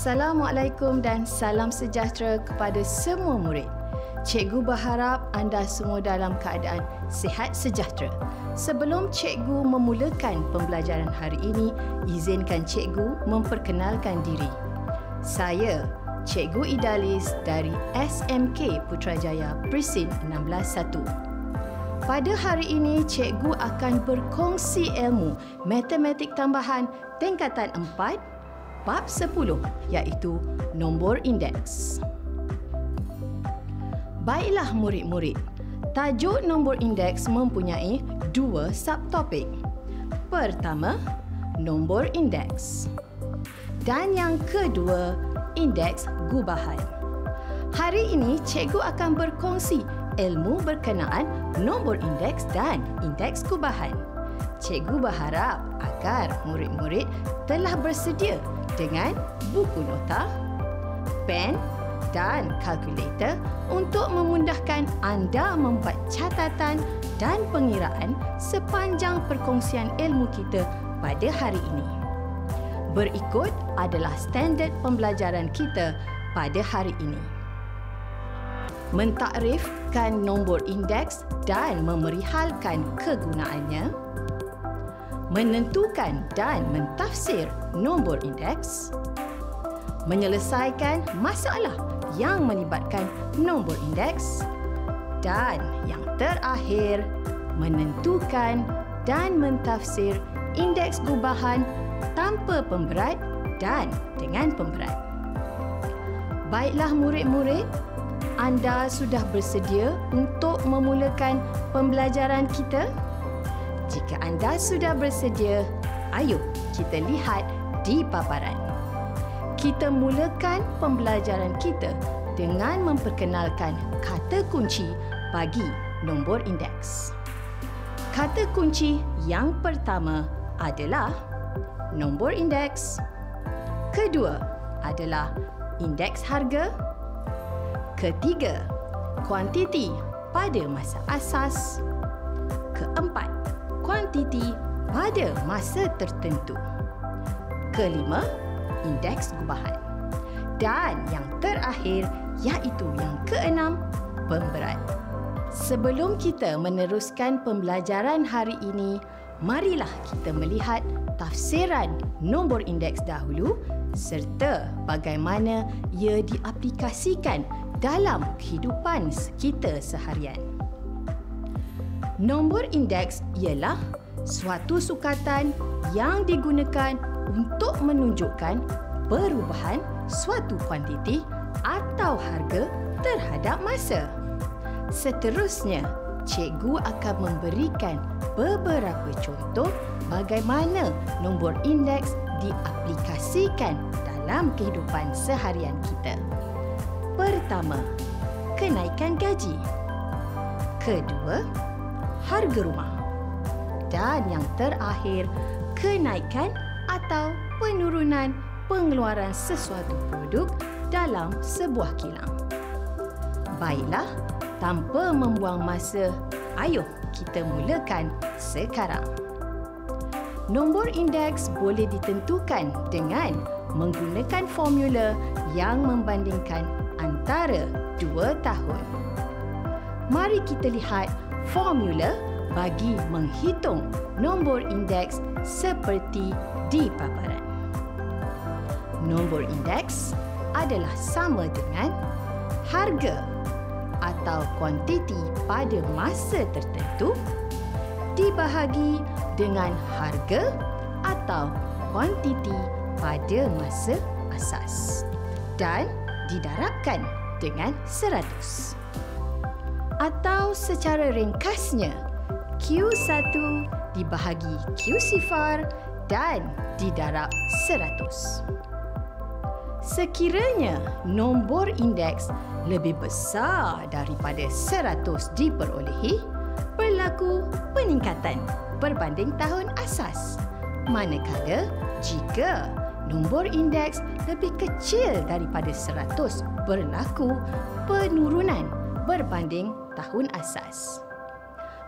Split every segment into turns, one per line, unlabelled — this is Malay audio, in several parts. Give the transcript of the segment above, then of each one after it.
Assalamualaikum dan salam sejahtera kepada semua murid. Cikgu berharap anda semua dalam keadaan sihat sejahtera. Sebelum cikgu memulakan pembelajaran hari ini, izinkan cikgu memperkenalkan diri. Saya, Cikgu Idalis dari SMK Putrajaya Presin 161. Pada hari ini, cikgu akan berkongsi ilmu matematik tambahan tingkatan 4, bab 10 iaitu nombor indeks. Baiklah murid-murid, tajuk nombor indeks mempunyai dua subtopik. Pertama, nombor indeks. Dan yang kedua, indeks gubahan. Hari ini, cikgu akan berkongsi ilmu berkenaan nombor indeks dan indeks gubahan. Cikgu berharap agar murid-murid telah bersedia dengan buku nota, pen dan kalkulator untuk memudahkan anda membuat catatan dan pengiraan sepanjang perkongsian ilmu kita pada hari ini. Berikut adalah standard pembelajaran kita pada hari ini. Mentakrifkan nombor indeks dan memerihalkan kegunaannya. Menentukan dan mentafsir nombor indeks. Menyelesaikan masalah yang melibatkan nombor indeks dan yang terakhir menentukan dan mentafsir indeks gubahan tanpa pemberat dan dengan pemberat. Baiklah murid-murid, anda sudah bersedia untuk memulakan pembelajaran kita? Jika anda sudah bersedia, ayo kita lihat di paparan kita mulakan pembelajaran kita dengan memperkenalkan kata kunci bagi nombor indeks. Kata kunci yang pertama adalah nombor indeks. Kedua adalah indeks harga. Ketiga, kuantiti pada masa asas. Keempat, kuantiti pada masa tertentu. Kelima, indeks gubahan. Dan yang terakhir iaitu yang keenam, pemberat. Sebelum kita meneruskan pembelajaran hari ini, marilah kita melihat tafsiran nombor indeks dahulu serta bagaimana ia diaplikasikan dalam kehidupan kita seharian. Nombor indeks ialah suatu sukatan yang digunakan untuk menunjukkan perubahan suatu kuantiti atau harga terhadap masa. Seterusnya, cikgu akan memberikan beberapa contoh bagaimana nombor indeks diaplikasikan dalam kehidupan seharian kita. Pertama, kenaikan gaji. Kedua, harga rumah. Dan yang terakhir, kenaikan atau penurunan pengeluaran sesuatu produk dalam sebuah kilang. Baiklah, tanpa membuang masa, ayo kita mulakan sekarang. Nombor indeks boleh ditentukan dengan menggunakan formula yang membandingkan antara dua tahun. Mari kita lihat formula bagi menghitung nombor indeks seperti di paparan. Nombor indeks adalah sama dengan harga atau kuantiti pada masa tertentu dibahagi dengan harga atau kuantiti pada masa asas dan didarabkan dengan 100. Atau secara ringkasnya, Q1 dibahagi Q sifar dan didarab 100. Sekiranya nombor indeks lebih besar daripada 100 diperolehi, berlaku peningkatan berbanding tahun asas. Manakala jika nombor indeks lebih kecil daripada 100 berlaku penurunan berbanding tahun asas.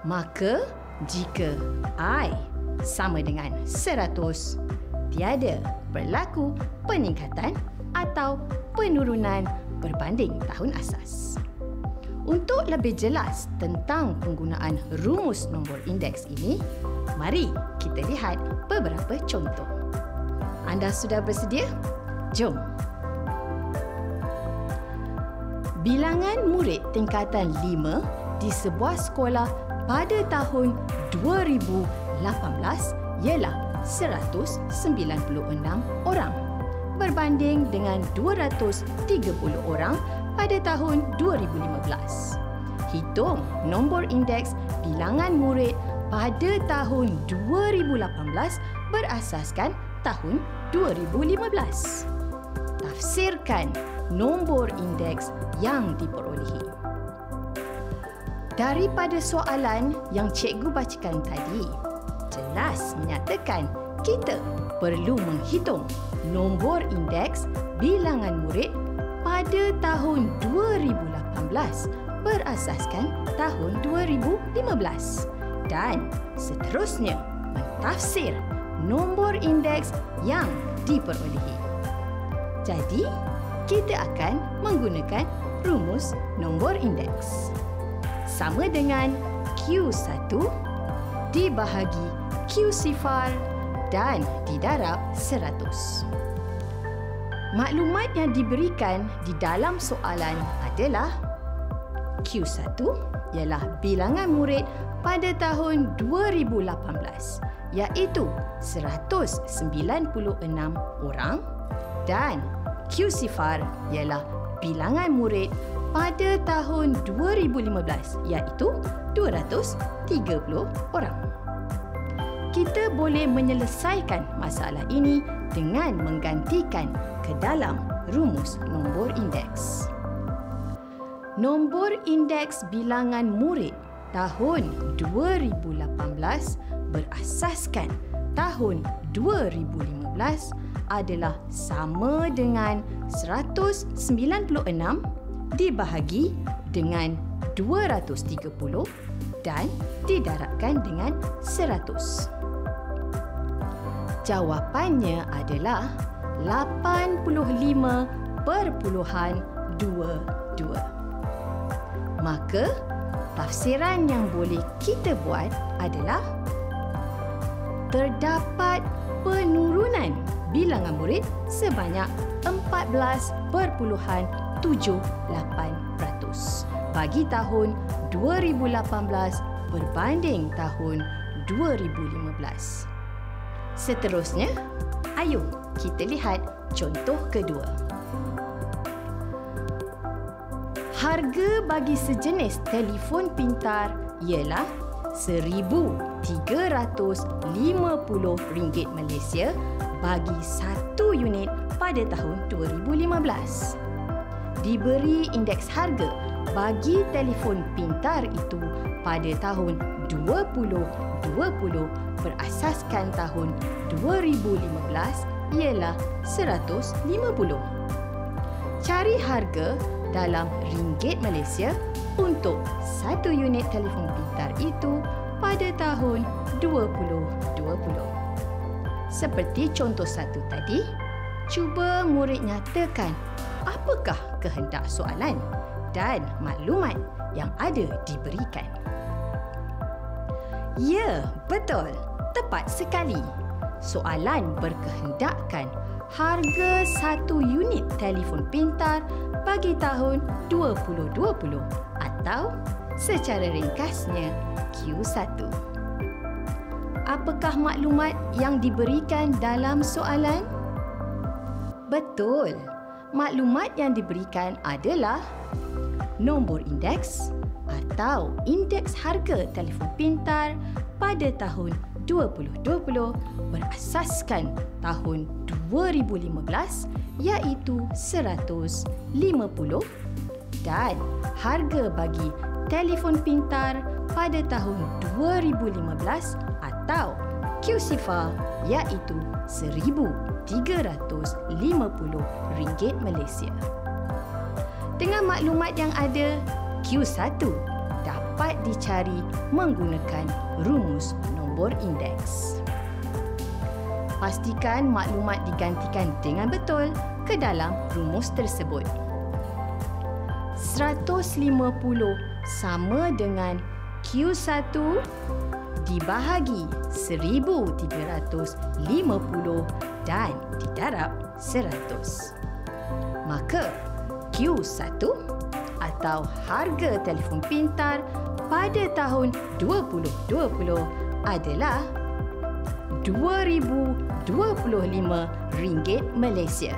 Maka jika I sama dengan 100, tiada berlaku peningkatan atau penurunan berbanding tahun asas. Untuk lebih jelas tentang penggunaan rumus nombor indeks ini, mari kita lihat beberapa contoh. Anda sudah bersedia? Jom. Bilangan murid tingkatan 5 di sebuah sekolah pada tahun 2018 ialah 196 orang berbanding dengan 230 orang pada tahun 2015. Hitung nombor indeks bilangan murid pada tahun 2018 berasaskan tahun 2015. Tafsirkan nombor indeks yang diperolehi. Daripada soalan yang cikgu bacakan tadi, jelas menyatakan kita perlu menghitung nombor indeks bilangan murid pada tahun 2018 berasaskan tahun 2015 dan seterusnya mentafsir nombor indeks yang diperolehi. Jadi, kita akan menggunakan rumus nombor indeks. Sama dengan Q1 dibahagi Q sifar dan didarab 100. Maklumat yang diberikan di dalam soalan adalah Q1 ialah bilangan murid pada tahun 2018 iaitu 196 orang dan Q sifar ialah bilangan murid pada tahun 2015 iaitu 230 orang. Kita boleh menyelesaikan masalah ini dengan menggantikan ke dalam rumus nombor indeks. Nombor indeks bilangan murid tahun 2018 berasaskan tahun 2015 adalah sama dengan 196 dibahagi dengan 230 dan didarabkan dengan 100. Jawapannya adalah 85.22. Maka, tafsiran yang boleh kita buat adalah terdapat penurunan bilangan murid sebanyak 14.78% bagi tahun 2018 berbanding tahun 2015. Seterusnya, ayo kita lihat contoh kedua. Harga bagi sejenis telefon pintar ialah RM1,350 Malaysia bagi satu unit pada tahun 2015. Diberi indeks harga bagi telefon pintar itu pada tahun 2020 berasaskan tahun 2015 ialah 150. Cari harga dalam ringgit Malaysia untuk satu unit telefon pintar itu pada tahun 2020. Seperti contoh satu tadi, cuba murid nyatakan apakah kehendak soalan dan maklumat yang ada diberikan. Ya, betul tepat sekali. Soalan berkehendakkan harga satu unit telefon pintar bagi tahun 2020 atau secara ringkasnya Q1. Apakah maklumat yang diberikan dalam soalan? Betul. Maklumat yang diberikan adalah nombor indeks atau indeks harga telefon pintar pada tahun 2020 berasaskan tahun 2015 iaitu 150 dan harga bagi telefon pintar pada tahun 2015 atau QSIFA iaitu RM1,350 Malaysia. Dengan maklumat yang ada, Q1 dapat dicari menggunakan rumus nombor indeks. Pastikan maklumat digantikan dengan betul ke dalam rumus tersebut. 150 sama dengan Q1 dibahagi 1350 dan didarab 100. Maka Q1 atau harga telefon pintar pada tahun 2020 adalah RM2,025 Malaysia.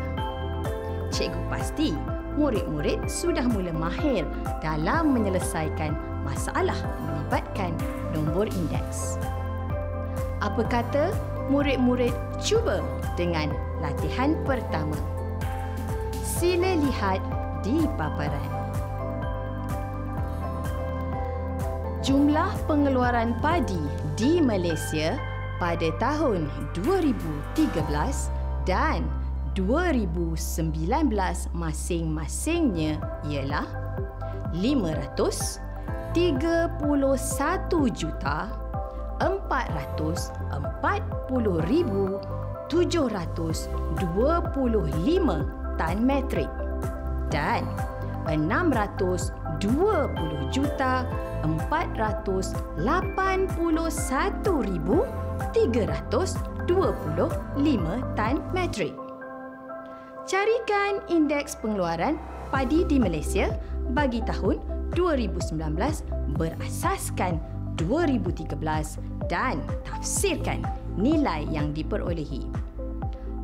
Cikgu pasti murid-murid sudah mula mahir dalam menyelesaikan masalah melibatkan nombor indeks. Apa kata murid-murid cuba dengan latihan pertama? Sila lihat di paparan. Jumlah pengeluaran padi di Malaysia pada tahun 2013 dan 2019 masing-masingnya ialah 531 juta 440,725 tan metrik dan 620 juta 481,325 tan metrik. Carikan indeks pengeluaran padi di Malaysia bagi tahun 2019 berasaskan 2013 dan tafsirkan nilai yang diperolehi.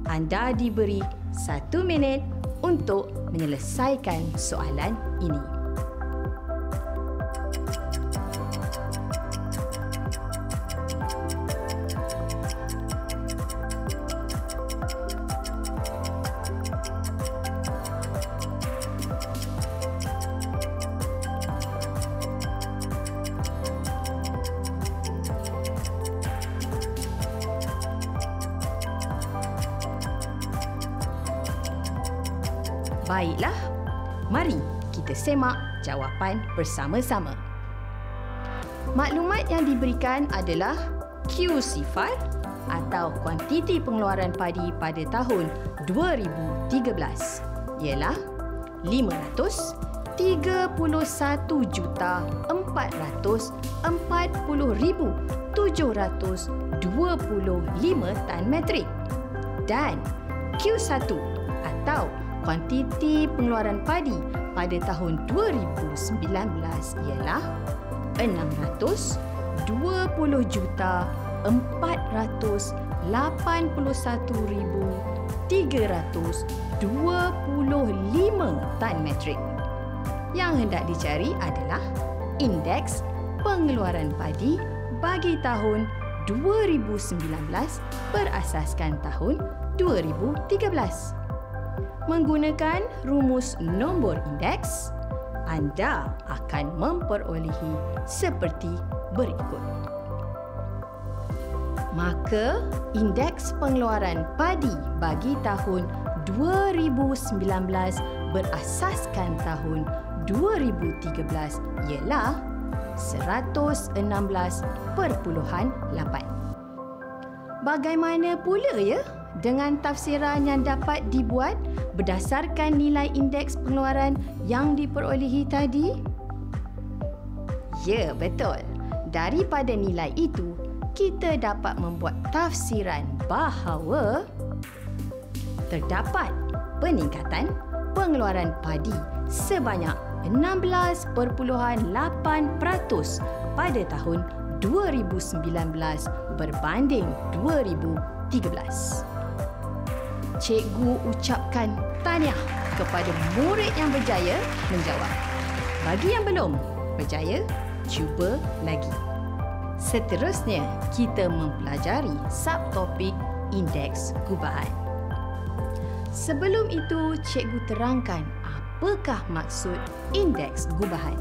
Anda diberi satu minit untuk menyelesaikan soalan ini. Jawapan bersama-sama. Maklumat yang diberikan adalah Q sifar atau kuantiti pengeluaran padi pada tahun 2013 ialah 531 juta 440,725 tan metrik dan Q1 atau kuantiti pengeluaran padi pada tahun 2019 ialah 620 juta 481,325 tan metrik. Yang hendak dicari adalah indeks pengeluaran padi bagi tahun 2019 berasaskan tahun 2013 menggunakan rumus nombor indeks, anda akan memperolehi seperti berikut. Maka, indeks pengeluaran padi bagi tahun 2019 berasaskan tahun 2013 ialah 116.8. Bagaimana pula ya? Dengan tafsiran yang dapat dibuat berdasarkan nilai indeks pengeluaran yang diperolehi tadi? Ya, betul. Daripada nilai itu, kita dapat membuat tafsiran bahawa terdapat peningkatan pengeluaran padi sebanyak 16.8% pada tahun 2019 berbanding 2013 cikgu ucapkan tahniah kepada murid yang berjaya menjawab. Bagi yang belum berjaya, cuba lagi. Seterusnya, kita mempelajari subtopik indeks gubahan. Sebelum itu, cikgu terangkan apakah maksud indeks gubahan.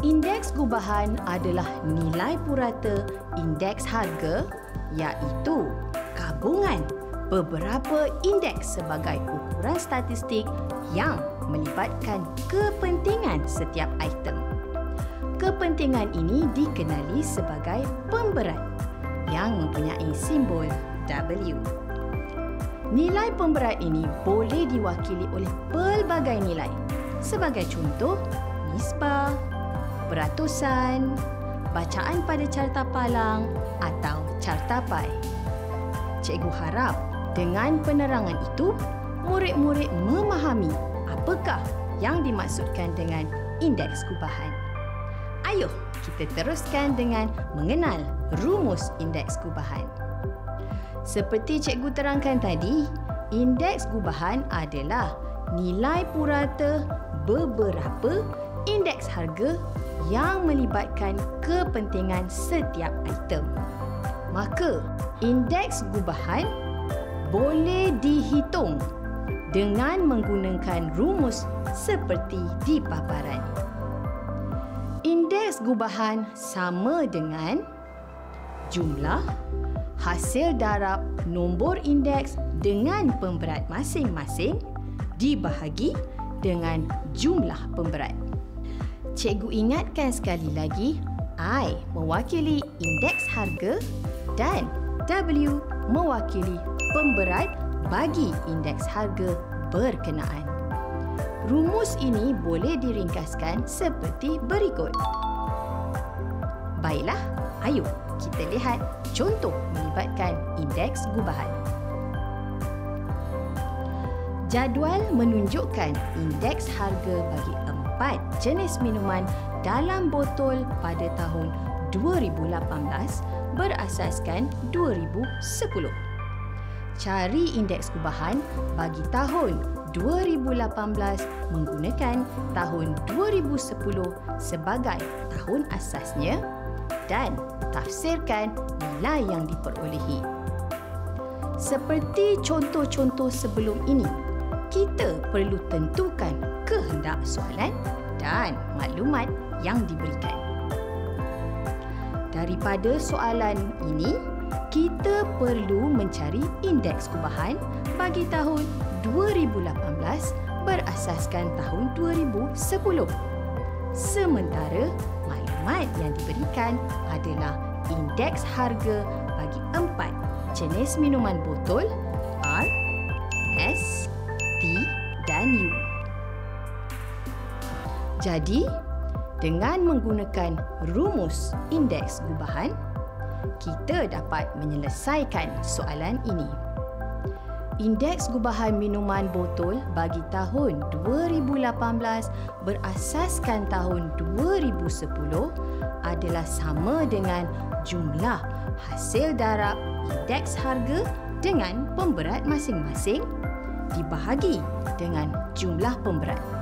Indeks gubahan adalah nilai purata indeks harga iaitu gabungan beberapa indeks sebagai ukuran statistik yang melibatkan kepentingan setiap item. Kepentingan ini dikenali sebagai pemberat yang mempunyai simbol W. Nilai pemberat ini boleh diwakili oleh pelbagai nilai. Sebagai contoh, nisbah, beratusan, bacaan pada carta palang atau carta pai. Cikgu harap dengan penerangan itu, murid-murid memahami apakah yang dimaksudkan dengan indeks gubahan. Ayuh kita teruskan dengan mengenal rumus indeks gubahan. Seperti cikgu terangkan tadi, indeks gubahan adalah nilai purata beberapa indeks harga yang melibatkan kepentingan setiap item. Maka, indeks gubahan boleh dihitung dengan menggunakan rumus seperti di paparan. Indeks gubahan sama dengan jumlah hasil darab nombor indeks dengan pemberat masing-masing dibahagi dengan jumlah pemberat. Cikgu ingatkan sekali lagi, I mewakili indeks harga dan W mewakili pemberat bagi indeks harga berkenaan. Rumus ini boleh diringkaskan seperti berikut. Baiklah, ayo kita lihat contoh melibatkan indeks gubahan. Jadual menunjukkan indeks harga bagi empat jenis minuman dalam botol pada tahun 2018 berasaskan 2010. Cari indeks gubahan bagi tahun 2018 menggunakan tahun 2010 sebagai tahun asasnya dan tafsirkan nilai yang diperolehi. Seperti contoh-contoh sebelum ini, kita perlu tentukan kehendak soalan dan maklumat yang diberikan. Daripada soalan ini, kita perlu mencari indeks kubahan bagi tahun 2018 berasaskan tahun 2010. Sementara maklumat yang diberikan adalah indeks harga bagi empat jenis minuman botol R, S, T dan U. Jadi, dengan menggunakan rumus indeks gubahan, kita dapat menyelesaikan soalan ini. Indeks gubahan minuman botol bagi tahun 2018 berasaskan tahun 2010 adalah sama dengan jumlah hasil darab indeks harga dengan pemberat masing-masing dibahagi dengan jumlah pemberat.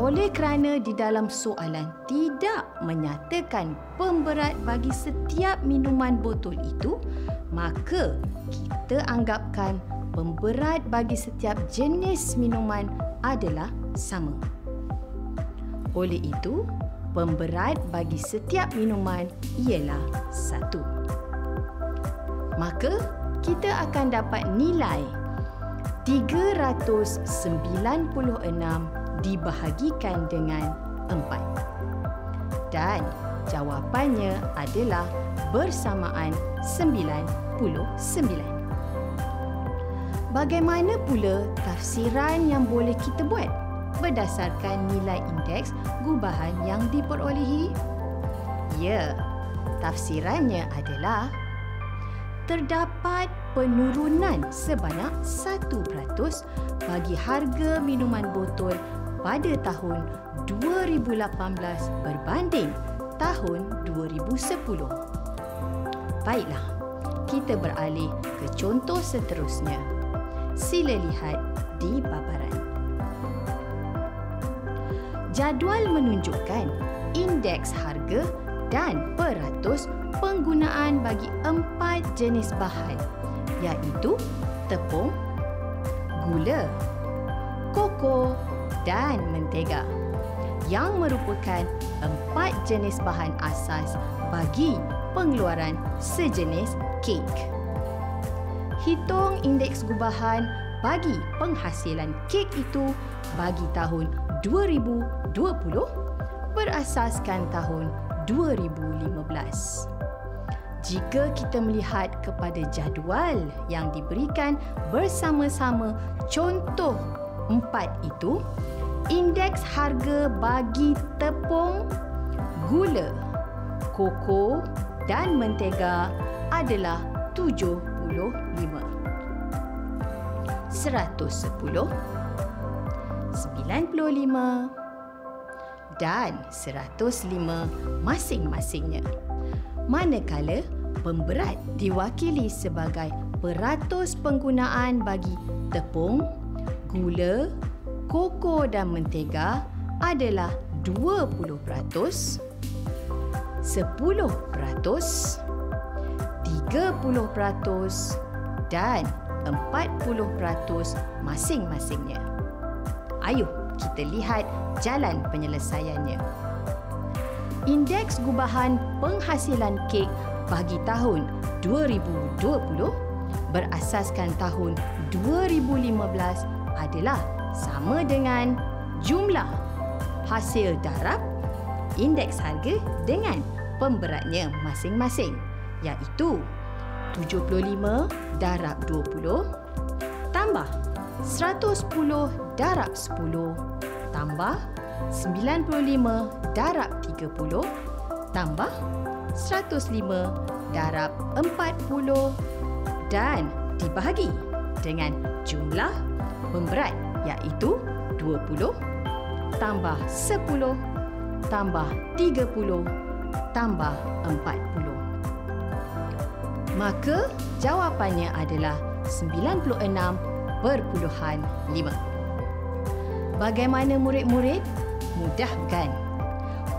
Oleh kerana di dalam soalan tidak menyatakan pemberat bagi setiap minuman botol itu, maka kita anggapkan pemberat bagi setiap jenis minuman adalah sama. Oleh itu, pemberat bagi setiap minuman ialah satu. Maka, kita akan dapat nilai 396 dibahagikan dengan 4. Dan jawapannya adalah bersamaan 99. Bagaimana pula tafsiran yang boleh kita buat berdasarkan nilai indeks gubahan yang diperolehi? Ya, tafsirannya adalah terdapat penurunan sebanyak 1% bagi harga minuman botol pada tahun 2018 berbanding tahun 2010. Baiklah, kita beralih ke contoh seterusnya sila lihat di paparan. Jadual menunjukkan indeks harga dan peratus penggunaan bagi empat jenis bahan iaitu tepung, gula, koko dan mentega yang merupakan empat jenis bahan asas bagi pengeluaran sejenis kek hitung indeks gubahan bagi penghasilan kek itu bagi tahun 2020 berasaskan tahun 2015. jika kita melihat kepada jadual yang diberikan bersama-sama contoh empat itu, indeks harga bagi tepung, gula, koko dan mentega adalah 75. 110 95 dan 105 masing-masingnya. Manakala pemberat diwakili sebagai peratus penggunaan bagi tepung, gula, koko dan mentega adalah 20%, 10%, 30% dan 40% masing-masingnya. Ayuh kita lihat jalan penyelesaiannya. Indeks gubahan penghasilan kek bagi tahun 2020 berasaskan tahun 2015 adalah sama dengan jumlah hasil darab indeks harga dengan pemberatnya masing-masing iaitu 75 darab 20 tambah 110 darab 10 tambah 95 darab 30 tambah 105 darab 40 dan dibahagi dengan jumlah pemberat iaitu 20 tambah 10 tambah 30 tambah 40 maka jawapannya adalah 96.5. Bagaimana murid-murid? Mudah kan?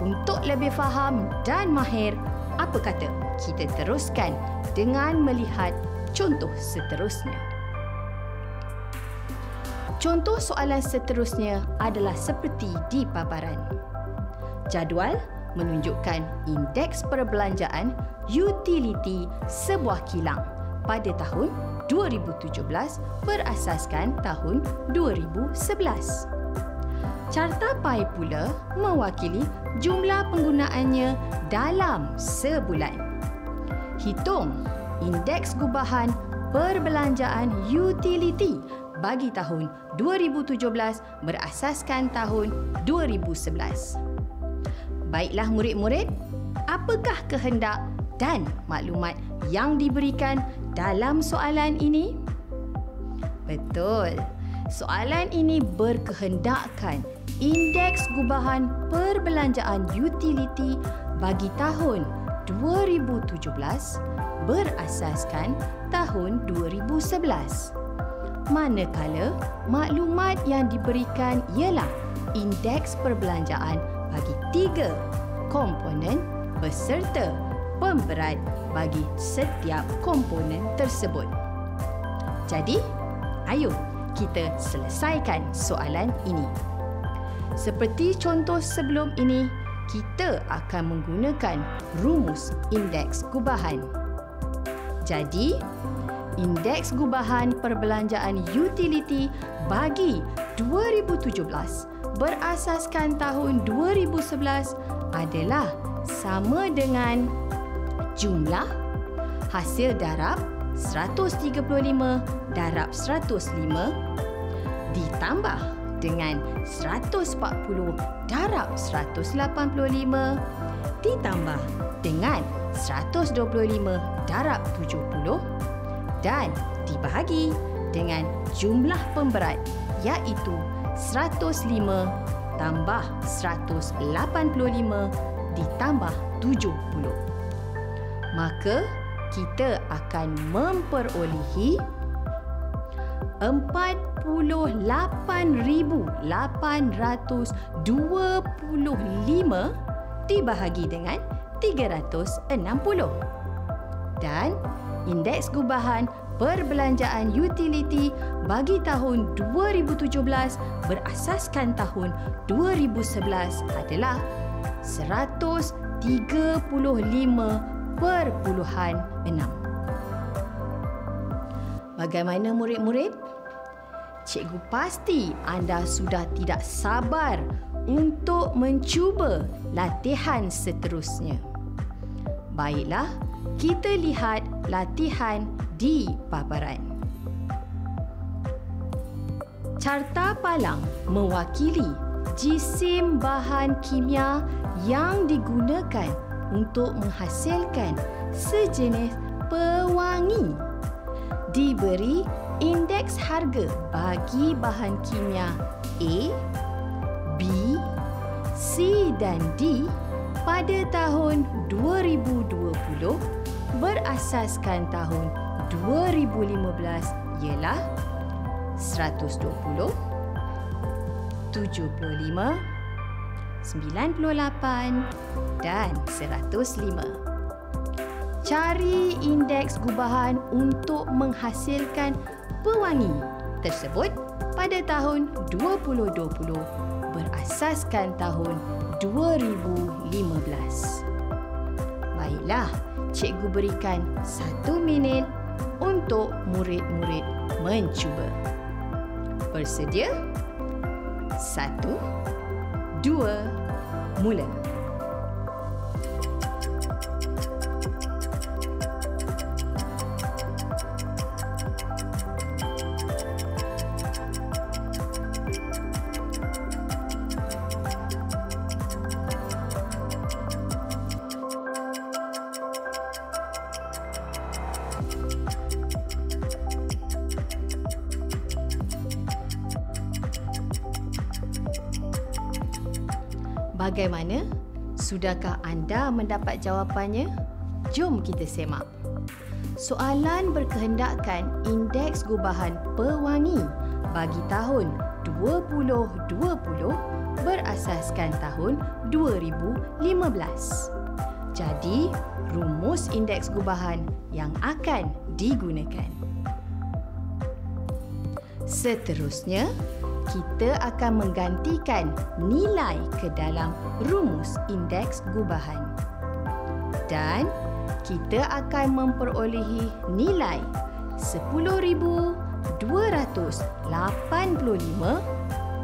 Untuk lebih faham dan mahir, apa kata kita teruskan dengan melihat contoh seterusnya. Contoh soalan seterusnya adalah seperti di paparan. Jadual menunjukkan indeks perbelanjaan utility sebuah kilang pada tahun 2017 berasaskan tahun 2011. Carta Pai pula mewakili jumlah penggunaannya dalam sebulan. Hitung indeks gubahan perbelanjaan utility bagi tahun 2017 berasaskan tahun 2011. Baiklah murid-murid, apakah kehendak dan maklumat yang diberikan dalam soalan ini? Betul. Soalan ini berkehendakkan indeks gubahan perbelanjaan utility bagi tahun 2017 berasaskan tahun 2011. Manakala maklumat yang diberikan ialah indeks perbelanjaan bagi tiga komponen beserta pemberat bagi setiap komponen tersebut. Jadi, ayo kita selesaikan soalan ini. Seperti contoh sebelum ini, kita akan menggunakan rumus indeks gubahan. Jadi, indeks gubahan perbelanjaan utility bagi 2017 berasaskan tahun 2011 adalah sama dengan jumlah hasil darab 135 darab 105 ditambah dengan 140 darab 185 ditambah dengan 125 darab 70 dan dibahagi dengan jumlah pemberat iaitu 105 tambah 185 ditambah 70. Maka kita akan memperolehi 48,825 dibahagi dengan 360. Dan indeks gubahan perbelanjaan utility bagi tahun 2017 berasaskan tahun 2011 adalah 135.6. Bagaimana murid-murid? Cikgu pasti anda sudah tidak sabar untuk mencuba latihan seterusnya. Baiklah, kita lihat latihan di paparan. Carta palang mewakili jisim bahan kimia yang digunakan untuk menghasilkan sejenis pewangi. Diberi indeks harga bagi bahan kimia A, B, C dan D pada tahun 2020 berasaskan tahun 2015 ialah 120, 75, 98 dan 105. Cari indeks gubahan untuk menghasilkan pewangi tersebut pada tahun 2020 berasaskan tahun 2015. Baiklah, cikgu berikan satu minit untuk murid-murid mencuba. Bersedia? Satu, dua, mula. Sudahkah anda mendapat jawapannya? Jom kita semak. Soalan berkehendakkan indeks gubahan pewangi bagi tahun 2020 berasaskan tahun 2015. Jadi, rumus indeks gubahan yang akan digunakan. Seterusnya, kita akan menggantikan nilai ke dalam rumus indeks gubahan. Dan kita akan memperolehi nilai 10,285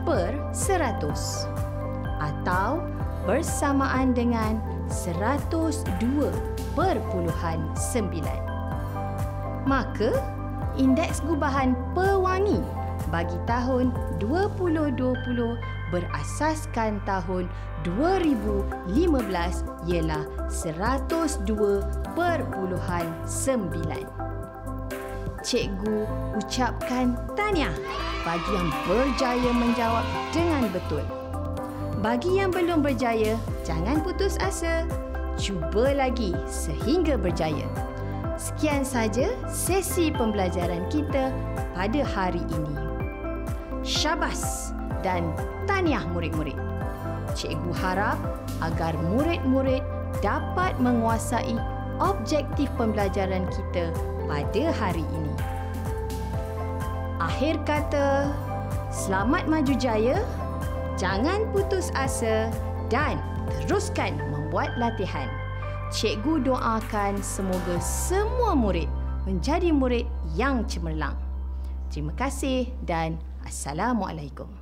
per 100 atau bersamaan dengan 102.9. Maka, indeks gubahan pewangi bagi tahun 2020 berasaskan tahun 2015 ialah 102.9. Cikgu ucapkan tahniah bagi yang berjaya menjawab dengan betul. Bagi yang belum berjaya, jangan putus asa. Cuba lagi sehingga berjaya. Sekian saja sesi pembelajaran kita pada hari ini syabas dan tahniah murid-murid. Cikgu harap agar murid-murid dapat menguasai objektif pembelajaran kita pada hari ini. Akhir kata, selamat maju jaya, jangan putus asa dan teruskan membuat latihan. Cikgu doakan semoga semua murid menjadi murid yang cemerlang. Terima kasih dan Assalamualaikum.